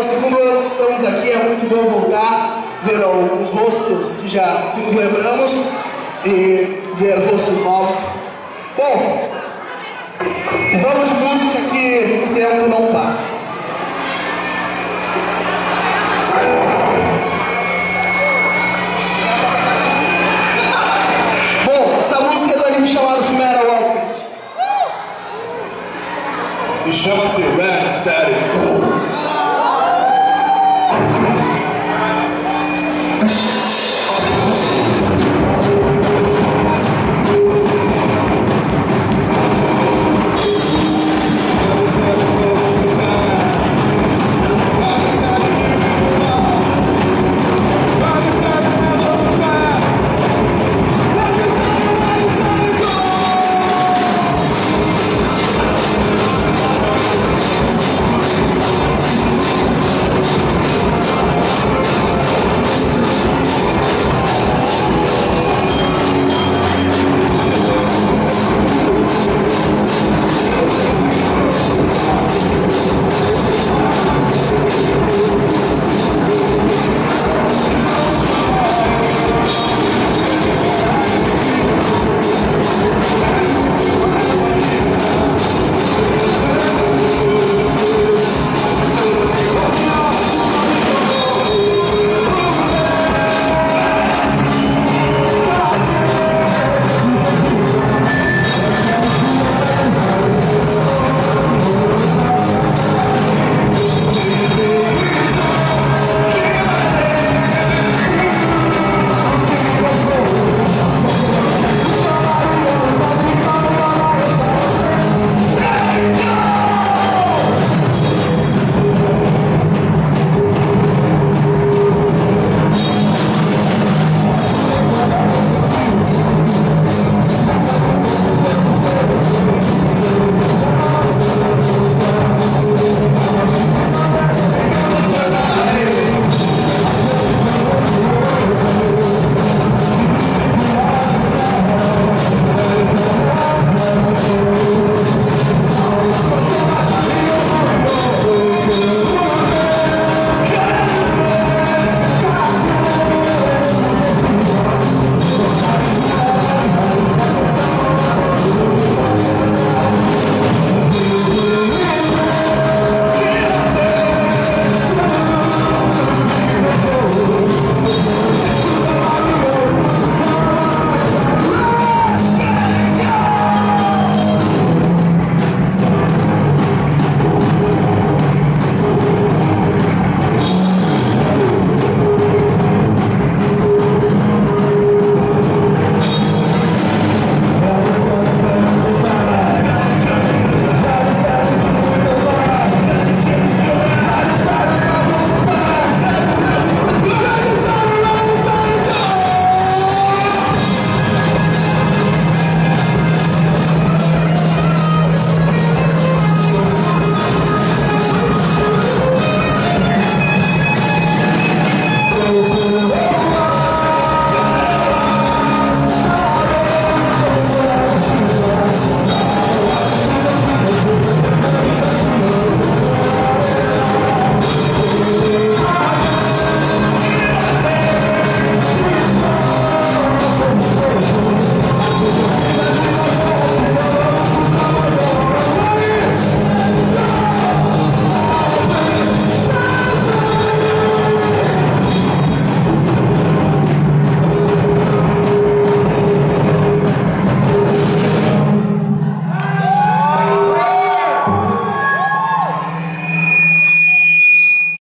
o segundo ano que estamos aqui, é muito bom voltar, ver alguns rostos que já que nos lembramos e ver rostos novos. Bom, vamos de música que o tempo não para. Bom, essa música é. E chama-se Red Static